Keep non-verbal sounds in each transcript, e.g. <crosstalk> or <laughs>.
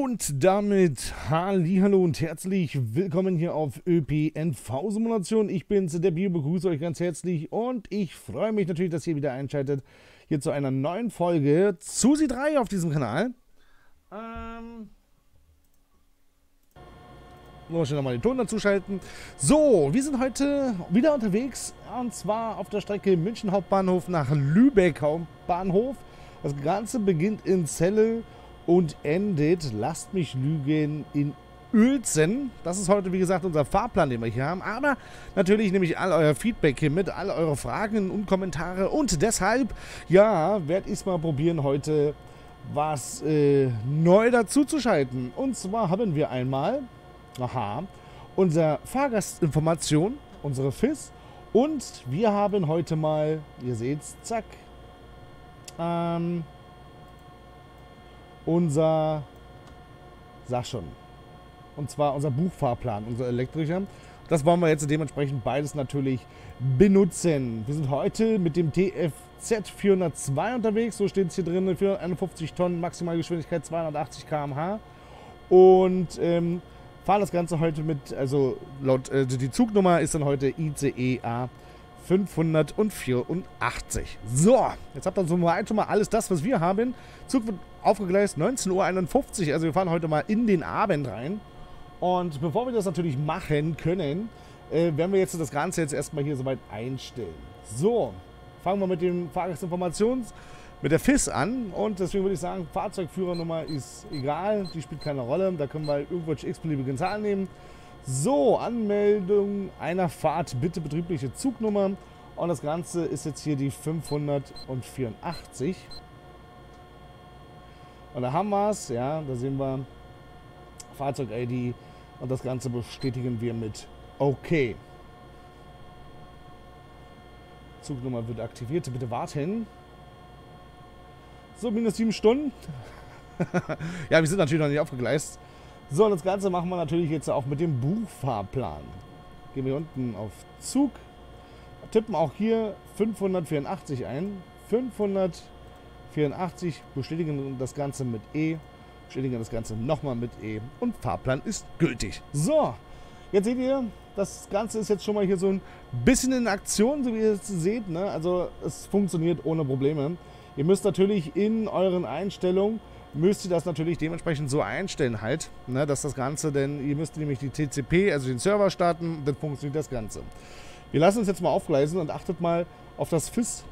Und damit Hallo und herzlich willkommen hier auf ÖPNV Simulation. Ich bin's, der Bio, begrüße euch ganz herzlich und ich freue mich natürlich, dass ihr wieder einschaltet hier zu einer neuen Folge Susi 3 auf diesem Kanal. Ähm. Nur schnell nochmal den Ton dazu schalten. So, wir sind heute wieder unterwegs und zwar auf der Strecke München Hauptbahnhof nach Lübeck Hauptbahnhof. Das Ganze beginnt in Celle und endet, lasst mich lügen, in Uelzen. Das ist heute, wie gesagt, unser Fahrplan, den wir hier haben. Aber natürlich nehme ich all euer Feedback hier mit, all eure Fragen und Kommentare. Und deshalb, ja, werde ich es mal probieren, heute was äh, neu dazu zu schalten. Und zwar haben wir einmal, aha, unser Fahrgastinformation, unsere FIS. Und wir haben heute mal, ihr seht's, zack, ähm, unser, sag schon, und zwar unser Buchfahrplan, unser elektrischer. Das wollen wir jetzt dementsprechend beides natürlich benutzen. Wir sind heute mit dem TFZ 402 unterwegs, so steht es hier drin, 451 Tonnen, Maximalgeschwindigkeit 280 km/h. Und ähm, fahren das Ganze heute mit, also laut, äh, die Zugnummer ist dann heute ICE A 584. So, jetzt habt ihr so mal schon mal alles das, was wir haben. Zug wird aufgegleist 19.51 Uhr, also wir fahren heute mal in den Abend rein. Und bevor wir das natürlich machen können, äh, werden wir jetzt das Ganze jetzt erstmal hier soweit einstellen. So, fangen wir mit den Fahrgastinformations, mit der FIS an. Und deswegen würde ich sagen, Fahrzeugführernummer ist egal, die spielt keine Rolle. Da können wir irgendwelche x-beliebigen Zahlen nehmen. So, Anmeldung einer Fahrt, bitte betriebliche Zugnummer. Und das Ganze ist jetzt hier die 584. Und da haben wir es, ja, da sehen wir Fahrzeug-ID und das Ganze bestätigen wir mit OK. Zugnummer wird aktiviert, bitte warten. So, minus sieben Stunden. <laughs> ja, wir sind natürlich noch nicht aufgegleist. So, und das Ganze machen wir natürlich jetzt auch mit dem Buchfahrplan. Gehen wir unten auf Zug, tippen auch hier 584 ein. 584, bestätigen das Ganze mit E, bestätigen das Ganze nochmal mit E und Fahrplan ist gültig. So, jetzt seht ihr, das Ganze ist jetzt schon mal hier so ein bisschen in Aktion, so wie ihr es seht. Ne? Also es funktioniert ohne Probleme. Ihr müsst natürlich in euren Einstellungen müsst ihr das natürlich dementsprechend so einstellen halt, ne, dass das Ganze denn, ihr müsst nämlich die TCP, also den Server starten, dann funktioniert das Ganze. Wir lassen uns jetzt mal aufgleisen und achtet mal auf das FIS.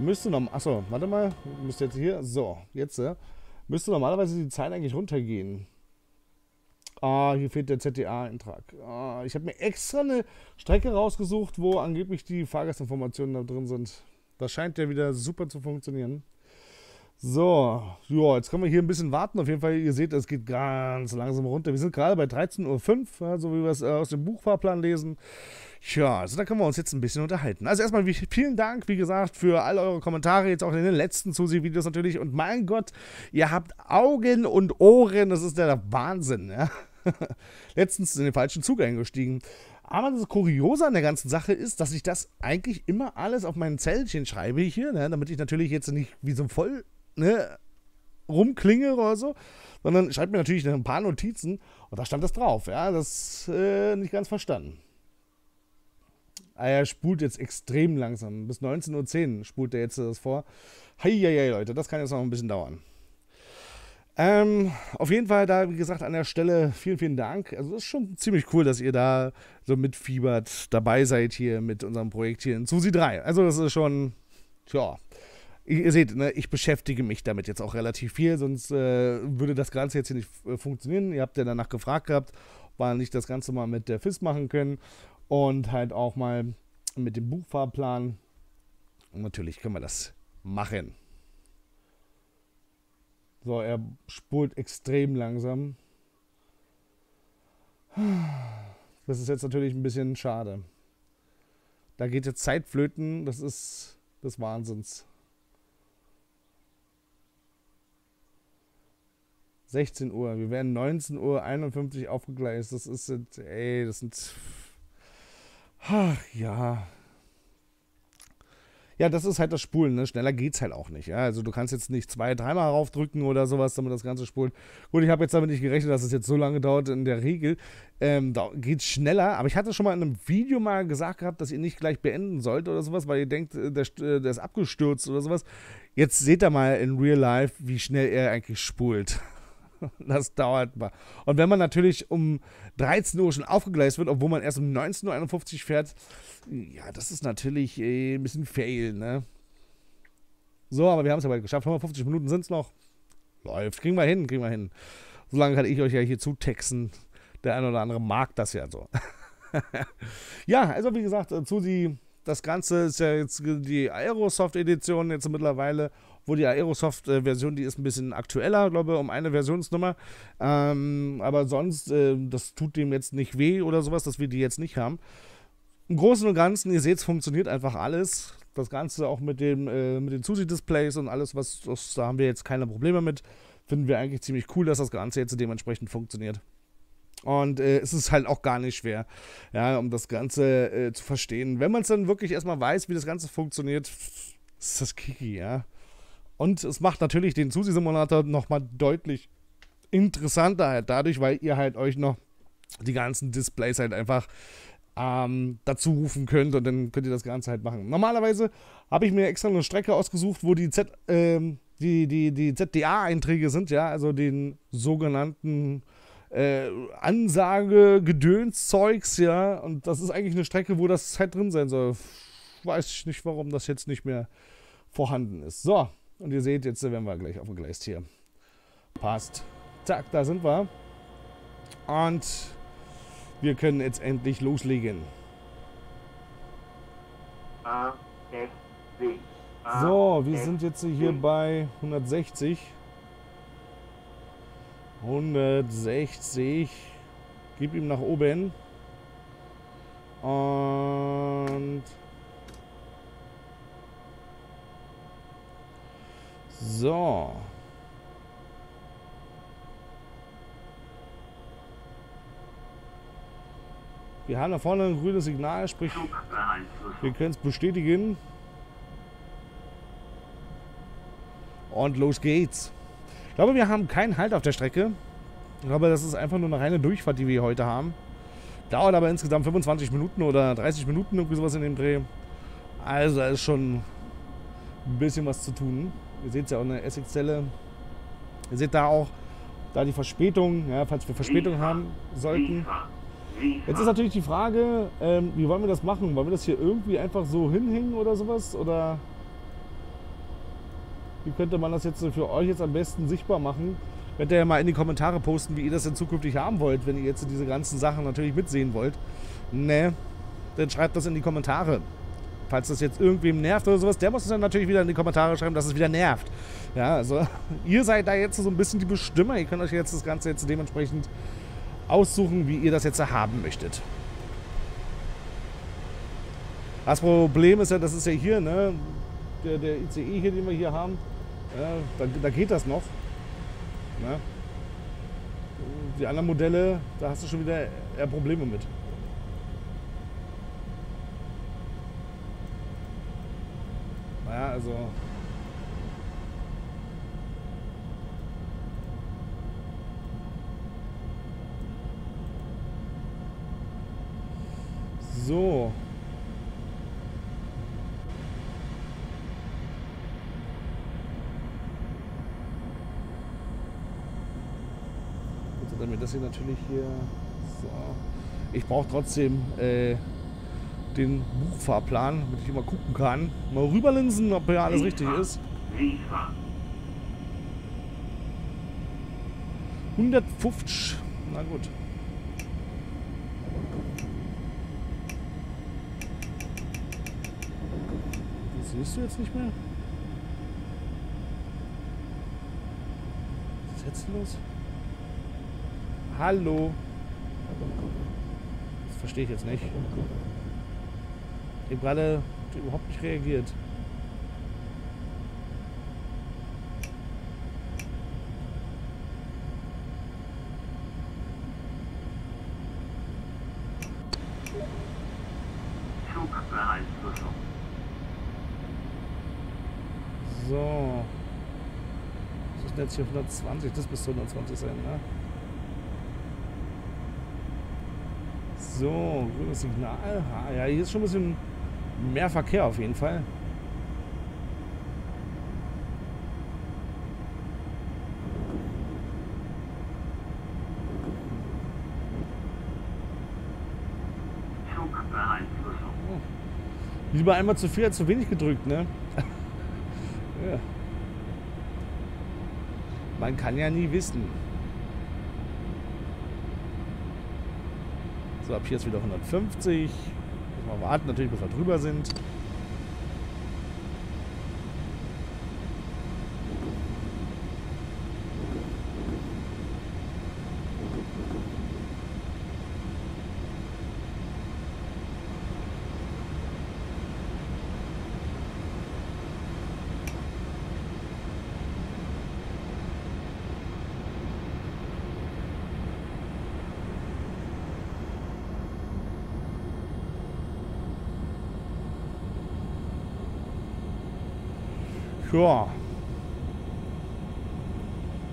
Da müsste noch, achso, warte mal, müsste jetzt hier, so, jetzt, äh, müsste normalerweise die Zeit eigentlich runtergehen. Ah, hier fehlt der ZDA-Eintrag. Ah, ich habe mir extra eine Strecke rausgesucht, wo angeblich die Fahrgastinformationen da drin sind. Das scheint ja wieder super zu funktionieren. So, ja, jetzt können wir hier ein bisschen warten. Auf jeden Fall, ihr seht, es geht ganz langsam runter. Wir sind gerade bei 13.05 Uhr, so wie wir es äh, aus dem Buchfahrplan lesen. Ja, also da können wir uns jetzt ein bisschen unterhalten. Also erstmal vielen Dank, wie gesagt, für all eure Kommentare, jetzt auch in den letzten Susi-Videos natürlich. Und mein Gott, ihr habt Augen und Ohren, das ist der Wahnsinn, ja. <laughs> Letztens in den falschen Zug eingestiegen. Aber das Kuriose an der ganzen Sache ist, dass ich das eigentlich immer alles auf meinen Zellchen schreibe hier, ne, damit ich natürlich jetzt nicht wie so Voll ne, rumklinge oder so, sondern schreibt mir natürlich ein paar Notizen und da stand das drauf. Ja, das äh, nicht ganz verstanden. Ah, er spult jetzt extrem langsam. Bis 19.10 Uhr spult er jetzt das vor. Heieiei, Leute, das kann jetzt noch ein bisschen dauern. Ähm, auf jeden Fall da, wie gesagt, an der Stelle vielen, vielen Dank. Also, es ist schon ziemlich cool, dass ihr da so mitfiebert, dabei seid hier mit unserem Projekt hier in Susi 3. Also, das ist schon, ja, ihr seht, ne, ich beschäftige mich damit jetzt auch relativ viel, sonst äh, würde das Ganze jetzt hier nicht äh, funktionieren. Ihr habt ja danach gefragt gehabt, ob wir nicht das Ganze mal mit der FIS machen können und halt auch mal mit dem Buchfahrplan. Und natürlich können wir das machen. So, er spult extrem langsam. Das ist jetzt natürlich ein bisschen schade. Da geht jetzt Zeitflöten, das ist des Wahnsinns. 16 Uhr. Wir werden 19.51 Uhr aufgegleist. Das ist, ey, das sind. Ach, ja. Ja, das ist halt das Spulen, ne? Schneller geht's halt auch nicht. Ja? Also du kannst jetzt nicht zwei, dreimal raufdrücken oder sowas, damit das Ganze spult. Gut, ich habe jetzt damit nicht gerechnet, dass es jetzt so lange dauert. In der Regel ähm, da geht's schneller. Aber ich hatte schon mal in einem Video mal gesagt gehabt, dass ihr nicht gleich beenden sollt oder sowas, weil ihr denkt, äh, der, äh, der ist abgestürzt oder sowas. Jetzt seht ihr mal in Real Life, wie schnell er eigentlich spult. <laughs> Das dauert mal. Und wenn man natürlich um 13 Uhr schon aufgegleist wird, obwohl man erst um 19.51 Uhr fährt, ja, das ist natürlich äh, ein bisschen fail, ne? So, aber wir haben es ja bald geschafft. 55 Minuten sind es noch. Läuft. Kriegen wir hin, kriegen wir hin. Solange kann ich euch ja hier zutexten. Der eine oder andere mag das ja so. <laughs> ja, also wie gesagt, äh, zu die, das Ganze ist ja jetzt die Aerosoft-Edition jetzt mittlerweile wo die Aerosoft-Version, die ist ein bisschen aktueller, glaube ich, um eine Versionsnummer. Ähm, aber sonst, äh, das tut dem jetzt nicht weh oder sowas, dass wir die jetzt nicht haben. Im Großen und Ganzen, ihr seht, es funktioniert einfach alles. Das Ganze auch mit, dem, äh, mit den Susi-Displays und alles, was das, da haben wir jetzt keine Probleme mit. Finden wir eigentlich ziemlich cool, dass das Ganze jetzt dementsprechend funktioniert. Und äh, es ist halt auch gar nicht schwer, ja, um das Ganze äh, zu verstehen. Wenn man es dann wirklich erstmal weiß, wie das Ganze funktioniert, ist das Kiki, ja. Und es macht natürlich den Susi-Simulator nochmal deutlich interessanter halt dadurch, weil ihr halt euch noch die ganzen Displays halt einfach ähm, dazu rufen könnt und dann könnt ihr das Ganze halt machen. Normalerweise habe ich mir extra eine Strecke ausgesucht, wo die, Z, ähm, die, die, die ZDA-Einträge sind, ja, also den sogenannten äh, Ansage, Gedönszeugs, ja, und das ist eigentlich eine Strecke, wo das halt drin sein soll. Weiß ich nicht, warum das jetzt nicht mehr vorhanden ist. So, und ihr seht, jetzt werden wir gleich auf dem Gleis hier. Passt. Zack, da sind wir. Und wir können jetzt endlich loslegen. So, wir sind jetzt hier bei 160. 160. Gib ihm nach oben. Und So. Wir haben da vorne ein grünes Signal, sprich, wir können es bestätigen. Und los geht's. Ich glaube, wir haben keinen Halt auf der Strecke. Ich glaube, das ist einfach nur eine reine Durchfahrt, die wir heute haben. Dauert aber insgesamt 25 Minuten oder 30 Minuten, irgendwie sowas in dem Dreh. Also da ist schon ein bisschen was zu tun. Ihr seht es ja auch in der Essigzelle. Ihr seht da auch, da die Verspätung, ja, falls wir Verspätung haben sollten. Jetzt ist natürlich die Frage, ähm, wie wollen wir das machen? Wollen wir das hier irgendwie einfach so hinhängen oder sowas? Oder wie könnte man das jetzt für euch jetzt am besten sichtbar machen? Könnt ihr ja mal in die Kommentare posten, wie ihr das denn zukünftig haben wollt, wenn ihr jetzt diese ganzen Sachen natürlich mitsehen wollt. Ne, dann schreibt das in die Kommentare falls das jetzt irgendwem nervt oder sowas, der muss es dann natürlich wieder in die Kommentare schreiben, dass es wieder nervt. Ja, also <laughs> ihr seid da jetzt so ein bisschen die Bestimmer. Ihr könnt euch jetzt das Ganze jetzt dementsprechend aussuchen, wie ihr das jetzt haben möchtet. Das Problem ist ja, das ist ja hier, ne, der, der ICE hier, den wir hier haben, ja, da, da geht das noch. Ne? Die anderen Modelle, da hast du schon wieder eher Probleme mit. Ja, also. So. Also damit das hier natürlich hier. So. Ich brauche trotzdem äh, den Buchfahrplan, damit ich immer gucken kann. Mal rüberlinsen, ob hier alles richtig ist. 150. Na gut. Das siehst du jetzt nicht mehr? Was ist jetzt los? Hallo? Das verstehe ich jetzt nicht. Ich habe gerade überhaupt nicht reagiert. So. Das ist jetzt hier 120, das müsste 120 sein, ne? So, grünes Signal. Ah, ja, hier ist schon ein bisschen mehr Verkehr auf jeden Fall. Lieber einmal zu viel als zu wenig gedrückt, ne? <laughs> ja. Man kann ja nie wissen. So, ab hier ist wieder 150. Müssen wir warten, natürlich, bis wir drüber sind. Ja.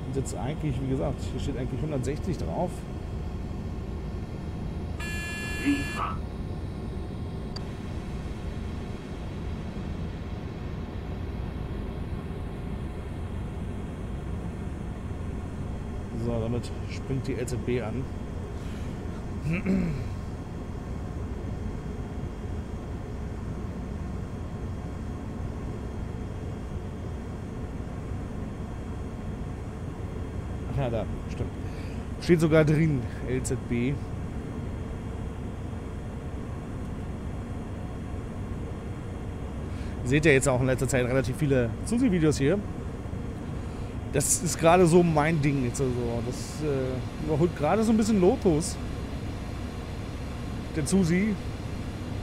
Und jetzt eigentlich, wie gesagt, hier steht eigentlich 160 drauf. So, damit springt die LZB an. <clears throat> Da, stimmt. Steht sogar drin, LZB. Seht ihr jetzt auch in letzter Zeit relativ viele Susi-Videos hier. Das ist gerade so mein Ding jetzt. Also. Das äh, überholt gerade so ein bisschen Lotus. Der Susi.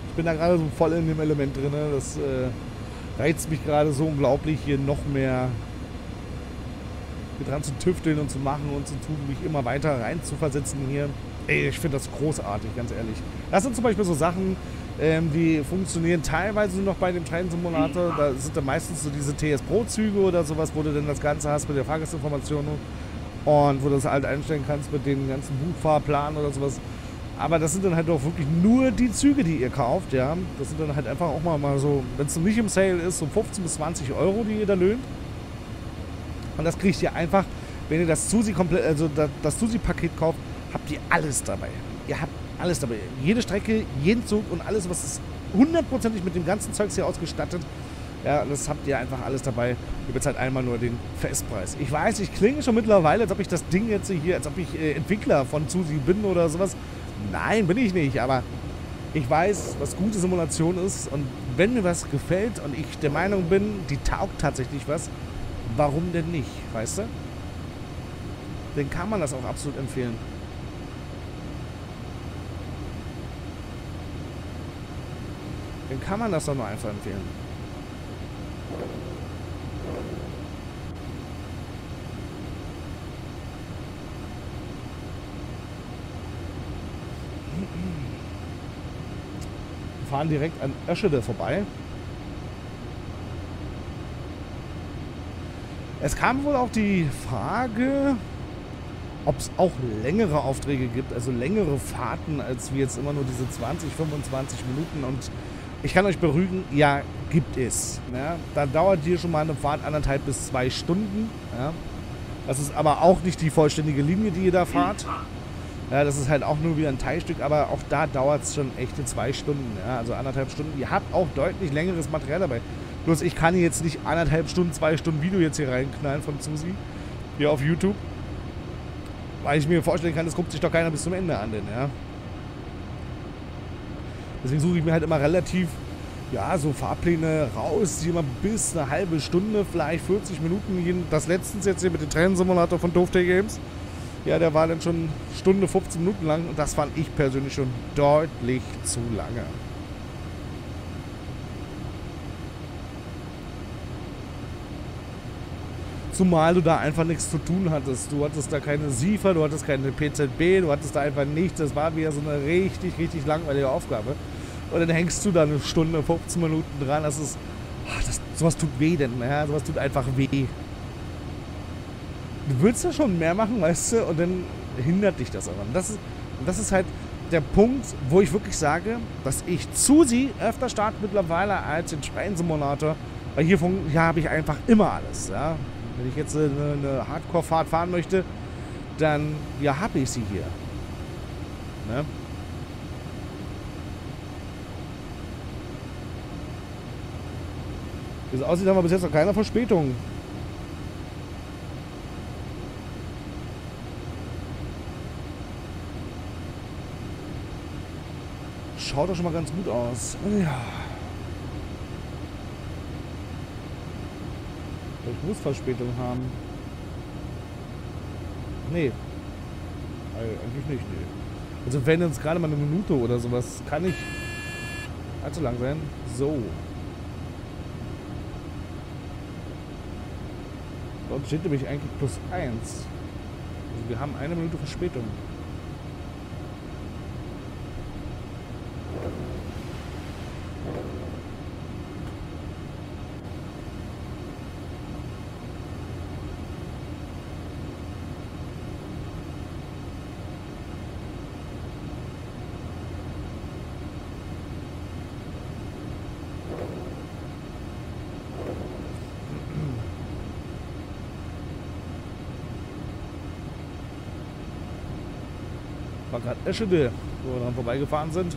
Ich bin da gerade so voll in dem Element drin. Das äh, reizt mich gerade so unglaublich, hier noch mehr dran zu tüfteln und zu machen und zu tun, mich immer weiter rein zu versetzen hier. Ey, ich finde das großartig, ganz ehrlich. Das sind zum Beispiel so Sachen, ähm, die funktionieren teilweise nur noch bei dem Train Simulator. Da sind dann meistens so diese TS Pro Züge oder sowas, wo du dann das Ganze hast mit der Fahrgastinformation und wo du das halt einstellen kannst mit dem ganzen Buchfahrplan oder sowas. Aber das sind dann halt auch wirklich nur die Züge, die ihr kauft, ja. Das sind dann halt einfach auch mal, mal so, wenn es nicht im Sale ist, so 15 bis 20 Euro, die ihr da löhnt. Und das kriegt ihr einfach, wenn ihr das Susi komplett, also das Susi-Paket kauft, habt ihr alles dabei. Ihr habt alles dabei. Jede Strecke, jeden Zug und alles, was ist hundertprozentig mit dem ganzen Zeugs hier ausgestattet. Ja, das habt ihr einfach alles dabei. Ihr bezahlt einmal nur den Festpreis. Ich weiß, ich klinge schon mittlerweile, als ob ich das Ding jetzt hier, als ob ich äh, Entwickler von Susi bin oder sowas. Nein, bin ich nicht, aber ich weiß, was gute Simulation ist und wenn mir was gefällt und ich der Meinung bin, die taugt tatsächlich was, warum denn nicht, weißt du? Dann kann man das auch absolut empfehlen. Dann kann man das doch nur einfach empfehlen. Wir fahren direkt an Öschede vorbei. Es kam wohl auch die Frage, ob es auch längere Aufträge gibt, also längere Fahrten, als wie jetzt immer nur diese 20, 25 Minuten. Und ich kann euch beruhigen, ja, gibt es. Ja, da dauert hier schon mal eine Fahrt anderthalb bis zwei Stunden. Ja. Das ist aber auch nicht die vollständige Linie, die ihr da fahrt. Ja, das ist halt auch nur wieder ein Teilstück, aber auch da dauert es schon echte zwei Stunden, ja, also anderthalb Stunden. Ihr habt auch deutlich längeres Material dabei. Bloß ich kann jetzt nicht anderthalb Stunden, zwei Stunden Video jetzt hier reinknallen von Susi. Hier auf YouTube. Weil ich mir vorstellen kann, das guckt sich doch keiner bis zum Ende an, denn, ja. Deswegen suche ich mir halt immer relativ, ja, so Fahrpläne raus, die immer bis eine halbe Stunde, vielleicht 40 Minuten. Das letztens jetzt hier mit dem Trennsimulator von Dovetail Games. Ja, der war dann schon Stunde 15 Minuten lang und das fand ich persönlich schon deutlich zu lange. Zumal du da einfach nichts zu tun hattest. Du hattest da keine SIFA, du hattest keine PZB, du hattest da einfach nichts. Das war wieder so eine richtig, richtig langweilige Aufgabe. Und dann hängst du da eine Stunde, 15 Minuten dran. Das ist Ach, das, sowas tut weh denn, ja, sowas tut einfach weh. Du willst ja schon mehr machen, weißt du, und dann hindert dich das aber. Und das ist, das ist halt der Punkt, wo ich wirklich sage, dass ich Susi öfter starte mittlerweile als den Train-Simulator, weil hier, hier habe ich einfach immer alles, ja. Wenn ich jetzt eine, eine Hardcore-Fahrt fahren möchte, dann, ja, habe ich sie hier. Ne? Wie es aussieht, haben wir bis jetzt noch keine Verspätung. Schaut doch schon mal ganz gut aus. Ja. Ich muss Verspätung haben. Nee. Eigentlich nicht, nee. Also wenn jetzt gerade mal eine Minute oder sowas, kann ich allzu lang sein. So. Dort steht nämlich eigentlich plus 1. Also wir haben eine Minute Verspätung. Gerade Eschede, wo wir dran vorbeigefahren sind.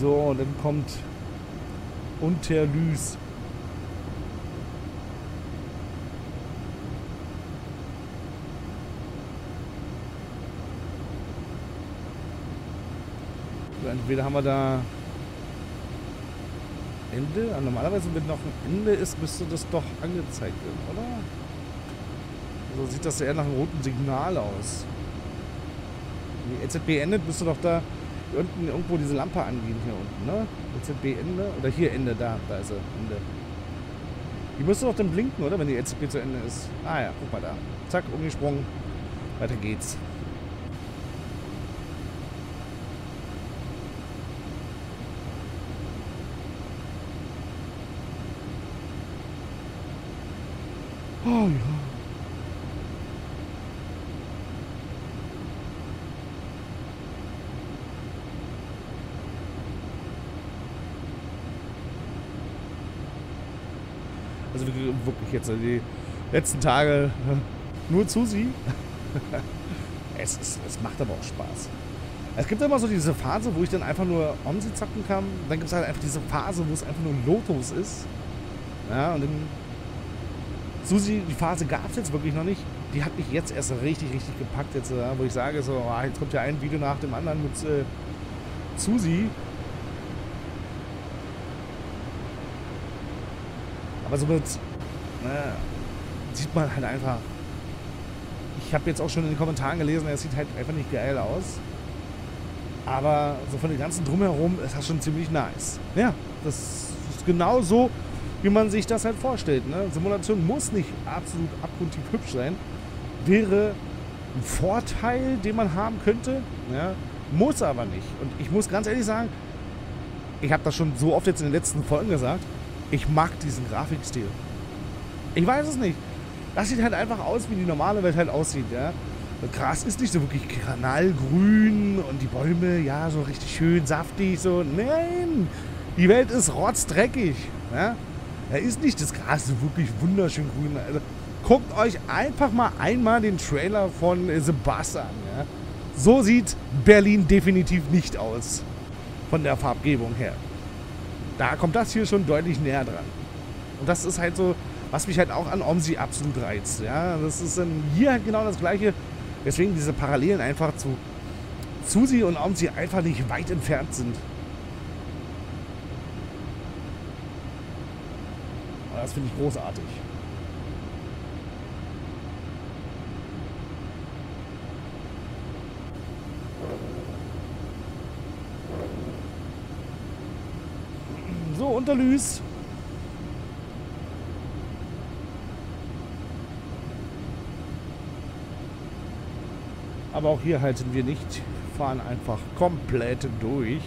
So, dann kommt Unterlüß. Entweder haben wir da Ende. Normalerweise, wenn noch ein Ende ist, müsste das doch angezeigt werden, oder? Also sieht das eher nach einem roten Signal aus. Wenn die EZB endet, müsste doch da unten irgendwo diese Lampe angehen, hier unten, ne? EZB Ende. Oder hier Ende, da, da ist sie, Ende. Die müsste doch dann blinken, oder? Wenn die EZB zu Ende ist. Ah ja, guck mal da. Zack, umgesprungen. Weiter geht's. Ja. Also wirklich jetzt die letzten Tage nur zu sie. <laughs> es, ist, es macht aber auch Spaß. Es gibt immer so diese Phase, wo ich dann einfach nur Omsi zocken kann. Dann gibt es halt einfach diese Phase, wo es einfach nur Lotus ist. Ja, und dann Susi, die Phase gab es jetzt wirklich noch nicht. Die hat mich jetzt erst richtig, richtig gepackt, jetzt, wo ich sage, so, oh, jetzt kommt ja ein Video nach dem anderen mit äh, Susi. Aber somit äh, sieht man halt einfach. Ich habe jetzt auch schon in den Kommentaren gelesen, er sieht halt einfach nicht geil aus. Aber so von den ganzen Drumherum ist das schon ziemlich nice. Ja, das ist genau so, wie man sich das halt vorstellt. Ne? Simulation muss nicht absolut abgrundtief hübsch sein. Wäre ein Vorteil, den man haben könnte. Ja? Muss aber nicht. Und ich muss ganz ehrlich sagen, ich habe das schon so oft jetzt in den letzten Folgen gesagt, ich mag diesen Grafikstil. Ich weiß es nicht. Das sieht halt einfach aus, wie die normale Welt halt aussieht. Ja? Das Gras ist nicht so wirklich kanalgrün und die Bäume, ja, so richtig schön saftig. So. Nein, die Welt ist rotzdreckig. Ja? Er ist nicht das Gras so wirklich wunderschön grün. Also, guckt euch einfach mal einmal den Trailer von Sebastian an. Ja? So sieht Berlin definitiv nicht aus. Von der Farbgebung her. Da kommt das hier schon deutlich näher dran. Und das ist halt so, was mich halt auch an Omsi absolut reizt. Ja? Das ist dann hier halt genau das gleiche. Deswegen diese Parallelen einfach zu Susi und Omsi einfach nicht weit entfernt sind. Das finde ich großartig. So, Unterlüß. Aber auch hier halten wir nicht, fahren einfach komplett durch.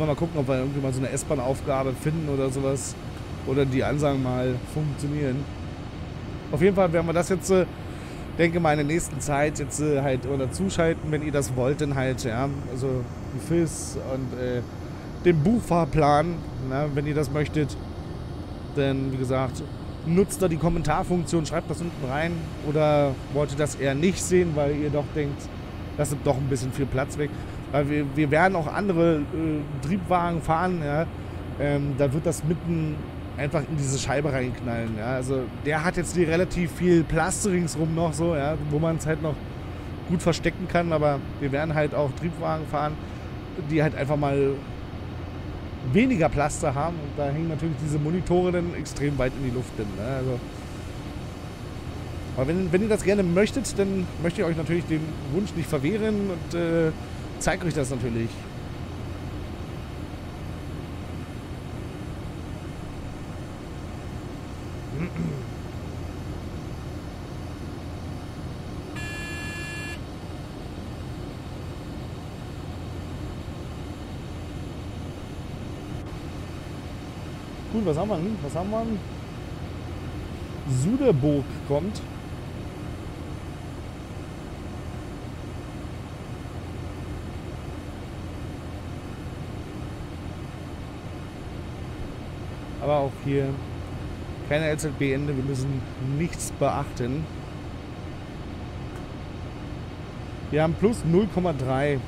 Wir mal gucken, ob wir irgendwie mal so eine S-Bahn-Aufgabe finden oder sowas. Oder die Ansagen mal funktionieren. Auf jeden Fall werden wir das jetzt, äh, denke mal, in der nächsten Zeit jetzt äh, halt oder zuschalten, wenn ihr das wollt, dann halt, ja. Also die FIS und äh, den Buchfahrplan, na, wenn ihr das möchtet. Denn, wie gesagt, nutzt da die Kommentarfunktion, schreibt das unten rein. Oder wollt ihr das eher nicht sehen, weil ihr doch denkt, das nimmt doch ein bisschen viel Platz weg. Weil wir, wir werden auch andere äh, Triebwagen fahren, ja. Ähm, da wird das mitten einfach in diese Scheibe reinknallen. Ja. Also der hat jetzt die relativ viel Plaste ringsrum noch so, ja, wo man es halt noch gut verstecken kann, aber wir werden halt auch Triebwagen fahren, die halt einfach mal weniger Plaste haben und da hängen natürlich diese Monitore dann extrem weit in die Luft. Denn, ne? also, aber wenn, wenn ihr das gerne möchtet, dann möchte ich euch natürlich den Wunsch nicht verwehren und äh, zeige euch das natürlich. Gut, was haben wir denn? Was haben wir denn? Suderburg kommt. Aber auch hier keine LZB-Ende, wir müssen nichts beachten. Wir haben plus 0,3.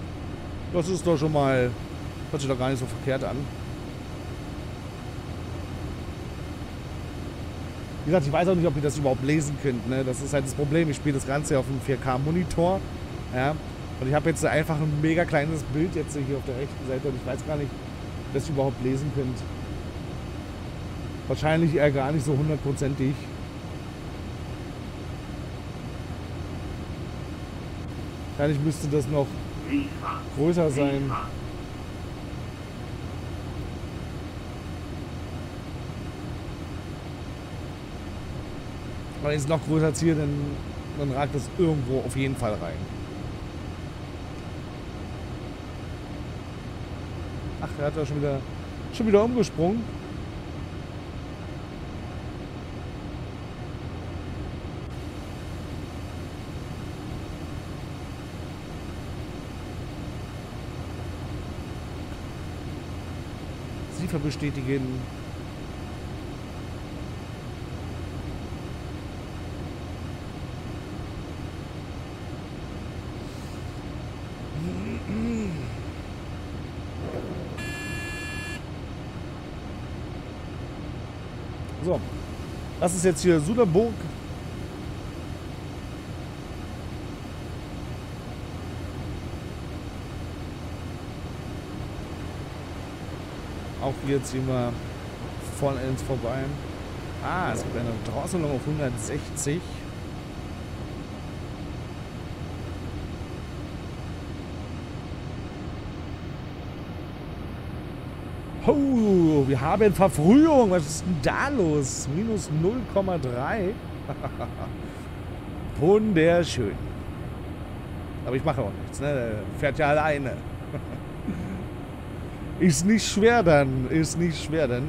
Das ist doch schon mal, hört sich doch gar nicht so verkehrt an. Wie gesagt, ich weiß auch nicht, ob ihr das überhaupt lesen könnt. Ne? Das ist halt das Problem. Ich spiele das Ganze auf einem 4K-Monitor. Ja? Und ich habe jetzt einfach ein mega kleines Bild jetzt hier auf der rechten Seite und ich weiß gar nicht, ob ihr das überhaupt lesen könnt. Wahrscheinlich eher gar nicht so hundertprozentig. Wahrscheinlich müsste das noch größer sein. Wenn ich es noch größer ziehe, dann, dann ragt es irgendwo auf jeden Fall rein. Ach, er hat ja schon wieder, schon wieder umgesprungen. Siefer bestätigen. So, das ist jetzt hier Suderburg. Auch hier ziehen wir vollends vorbei. Ah, es gibt eine Drosselung auf 160. Oh, wir haben Verfrühung. Was ist denn da los? Minus 0,3. <laughs> Wunderschön. Aber ich mache auch nichts. Ne? Der fährt ja alleine. Ist nicht schwer dann. Ist nicht schwer dann.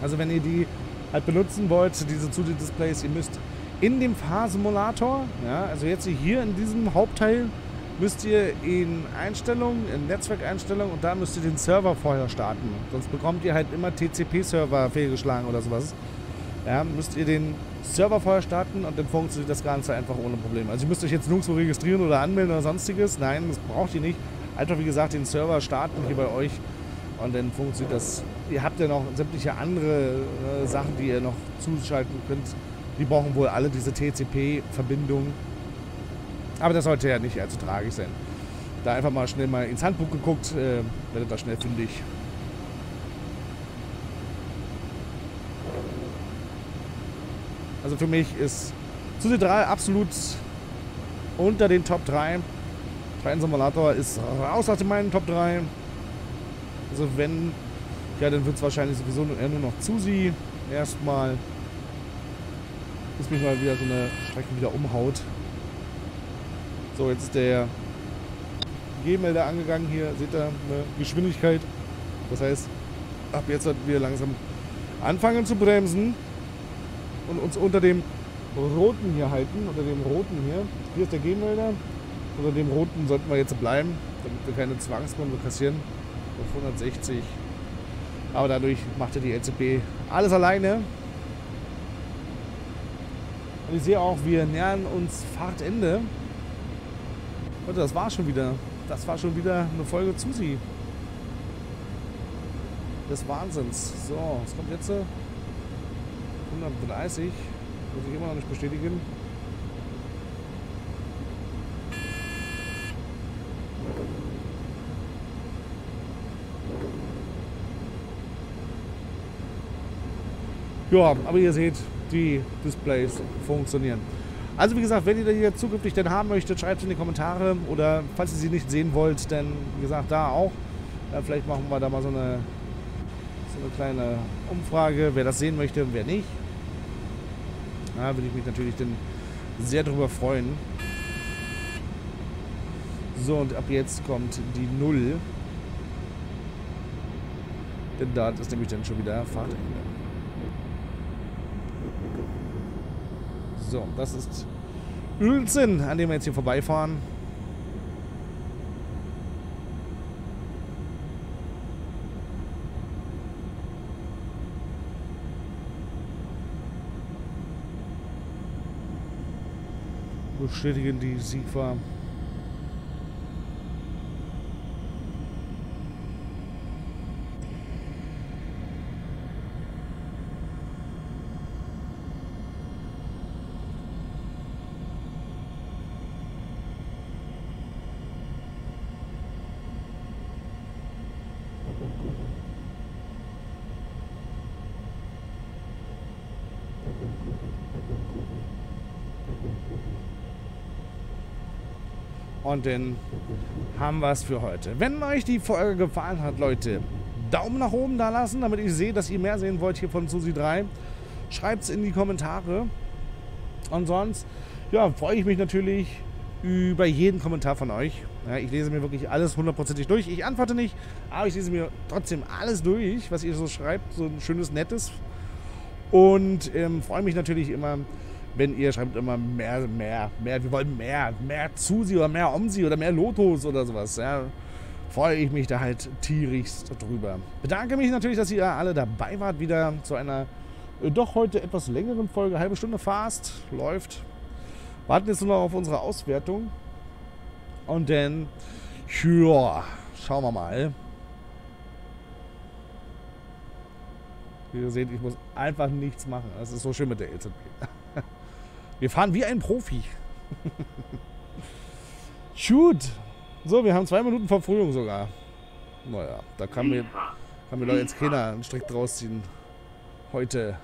Also wenn ihr die halt benutzen wollt, diese Zusatzsdisplays, ihr müsst in dem Fahrsimulator, ja, also jetzt hier in diesem Hauptteil, müsst ihr in Einstellungen, in Netzwerkeinstellungen und da müsst ihr den Server vorher starten. Sonst bekommt ihr halt immer TCP-Server fehlgeschlagen oder sowas. Ja, müsst ihr den Server vorher starten und dann funktioniert das Ganze einfach ohne Probleme. Also ihr müsst euch jetzt nirgendwo registrieren oder anmelden oder sonstiges. Nein, das braucht ihr nicht. Einfach wie gesagt den Server starten hier bei euch und dann funktioniert das ihr habt ja noch sämtliche andere äh, Sachen, die ihr noch zuschalten könnt. Die brauchen wohl alle diese TCP-Verbindung. Aber das sollte ja nicht allzu tragisch sein. Da einfach mal schnell mal ins Handbuch geguckt, äh, werdet da schnell fündig. Also für mich ist Susi 3 absolut unter den Top 3. Train Simulator ist raus aus meinen Top 3. Also wenn, ja, dann wird es wahrscheinlich sowieso nur, nur noch Susi erstmal. Bis mich mal wieder so eine Strecke wieder umhaut. So, jetzt ist der G-Melder angegangen hier. Seht ihr eine Geschwindigkeit? Das heißt, ab jetzt sollten wir langsam anfangen zu bremsen und uns unter dem roten hier halten, unter dem roten hier. Hier ist der G-Melder. Unter dem roten sollten wir jetzt bleiben, damit wir keine Zwangsbremse kassieren. Auf 160. Aber dadurch macht er die LCP alles alleine. Und ich sehe auch, wir nähern uns Fahrtende. Leute, das war schon wieder. Das war schon wieder eine Folge zu sie. Des Wahnsinns. So, was kommt jetzt? 130. Muss ich immer noch nicht bestätigen. Ja, aber ihr seht, die Displays funktionieren. Also wie gesagt, wenn ihr die zukünftig denn haben möchtet, schreibt es in die Kommentare oder falls ihr sie nicht sehen wollt, dann wie gesagt da auch. Vielleicht machen wir da mal so eine, so eine kleine Umfrage, wer das sehen möchte und wer nicht. Da würde ich mich natürlich dann sehr darüber freuen. So, und ab jetzt kommt die Null. Denn da ist nämlich dann schon wieder Fahrtende. So, das ist Uelzen, an dem wir jetzt hier vorbeifahren. bestätigen die SIFA. Und dann haben wir es für heute. Wenn euch die Folge gefallen hat, Leute, Daumen nach oben da lassen, damit ich sehe, dass ihr mehr sehen wollt hier von Susi 3. Schreibt es in die Kommentare. Und sonst, ja, freue ich mich natürlich über jeden Kommentar von euch. Ja, ich lese mir wirklich alles hundertprozentig durch. Ich antworte nicht, aber ich lese mir trotzdem alles durch, was ihr so schreibt. So ein schönes, nettes. Und ähm, freue mich natürlich immer, wenn ihr schreibt immer mehr, mehr, mehr, wir wollen mehr, mehr zu sie oder mehr um sie oder mehr Lotus oder sowas, ja, freue ich mich da halt tierigst drüber. Bedanke mich natürlich, dass ihr alle dabei wart, wieder zu einer äh, doch heute etwas längeren Folge, halbe Stunde fast, läuft. Warten jetzt nur noch auf unsere Auswertung. Und dann, ja, schauen wir mal. Wie ihr seht, ich muss einfach nichts machen. Das ist so schön mit der LZP. Wir fahren wie ein Profi. Shoot. So, wir haben zwei Minuten Verfrühung sogar. Naja, da kann mir, kann mir doch jetzt keiner einen Strick draus ziehen. Heute.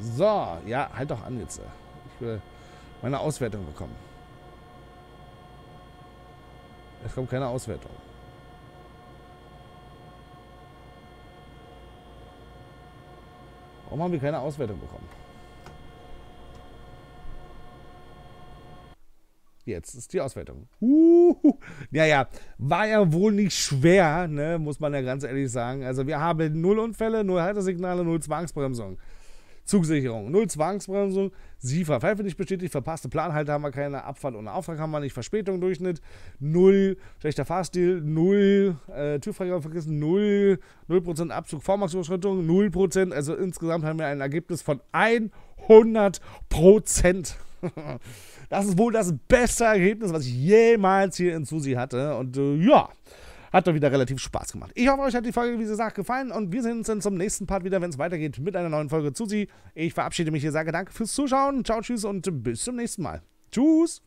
So, ja, halt doch an jetzt. Ich will meine Auswertung bekommen. Es kommt keine Auswertung. Warum haben wir keine Auswertung bekommen? Jetzt ist die Auswertung. Uh, ja, ja, war ja wohl nicht schwer, ne, muss man ja ganz ehrlich sagen. Also wir haben null Unfälle, null Haltersignale, null Zwangsbremsung. Zugsicherung, null Zwangsbremsung, SIFA, Pfeife nicht bestätigt, verpasste Planhalte haben wir keine, Abfahrt ohne Auftrag haben wir nicht, Verspätung, Durchschnitt, null, schlechter Fahrstil, null, äh, Türfreigabe vergessen, null, null Prozent Abzug, Vormachtüberschreitung, null Prozent, also insgesamt haben wir ein Ergebnis von 100 Prozent. <laughs> Das ist wohl das beste Ergebnis, was ich jemals hier in Susi hatte. Und äh, ja, Hat doch wieder relativ Spaß gemacht. Ich hoffe, euch hat die Folge, wie gesagt, gefallen und wir sehen uns dann zum nächsten Part wieder, wenn es weitergeht mit einer neuen Folge zu Sie. Ich verabschiede mich hier, sage danke fürs Zuschauen. Ciao, tschüss und bis zum nächsten Mal. Tschüss.